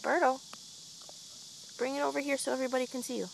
Berto, bring it over here so everybody can see you.